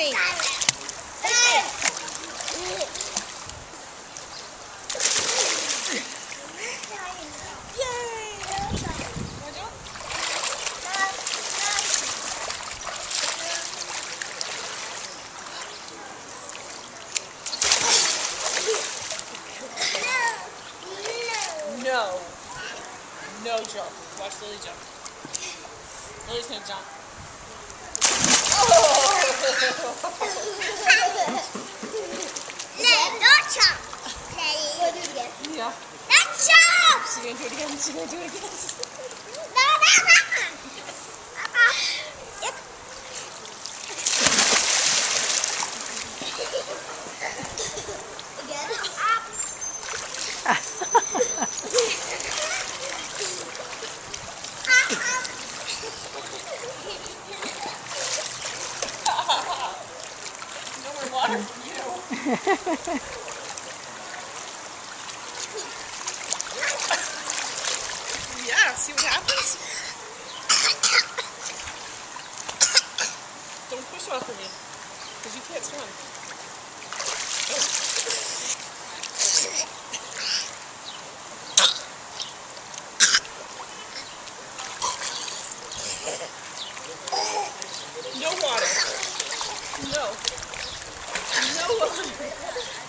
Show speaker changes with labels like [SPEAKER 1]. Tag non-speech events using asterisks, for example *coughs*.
[SPEAKER 1] me.
[SPEAKER 2] No. No jump. Watch Lily jump. Lily's gonna jump.
[SPEAKER 1] Ja.
[SPEAKER 2] That's up! Sie gehen durch die Hände, sie gehen durch
[SPEAKER 1] die Hände. Da, da, da! Get up! *laughs*
[SPEAKER 2] yeah, see what happens? *coughs* Don't push off of me, because you can't swim. No water. No. No water.